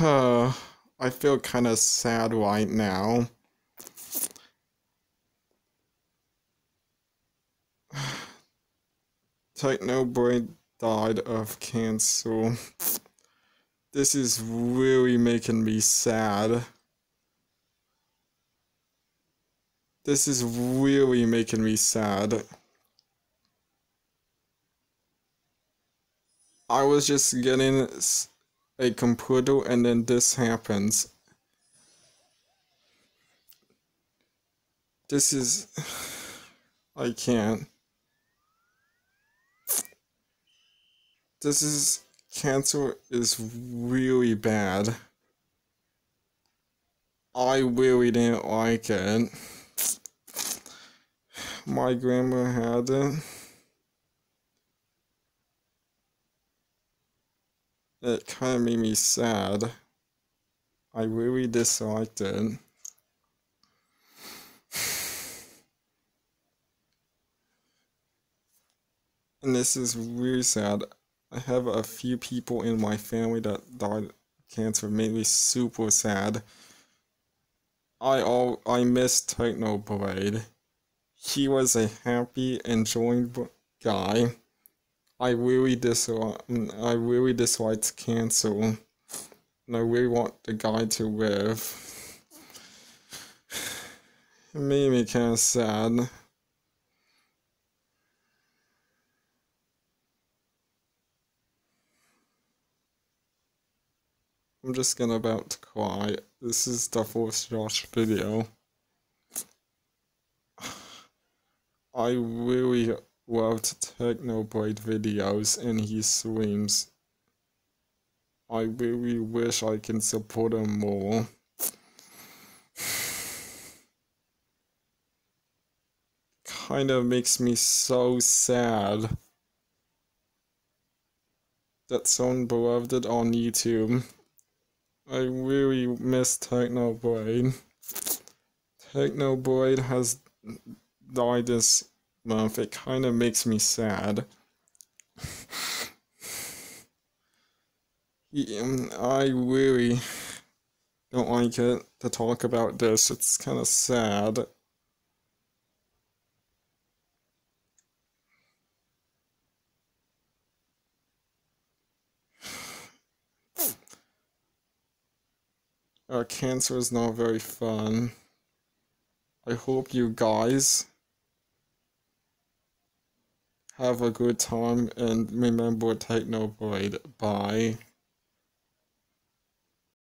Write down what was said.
I feel kind of sad right now. Technoblade died of cancer. This is really making me sad. This is really making me sad. I was just getting a computer and then this happens. This is... I can't. This is... Cancer is really bad. I really didn't like it. My grandma had it. It kind of made me sad. I really disliked it. And this is really sad. I have a few people in my family that died of cancer, made me super sad. I all I miss Technoblade. He was a happy, enjoying guy. I really dislike I really disliked cancer. And I really want the guy to live. It made me kinda sad. I'm just gonna about to cry. This is the fourth Josh video. I really loved Technoblade videos and his streams. I really wish I can support him more. kind of makes me so sad that someone beloved on YouTube I really miss Technoblade. Technoblade has died this month. It kind of makes me sad. I really don't like it to talk about this. It's kind of sad. Uh, cancer is not very fun. I hope you guys have a good time and remember Technoblade. Bye.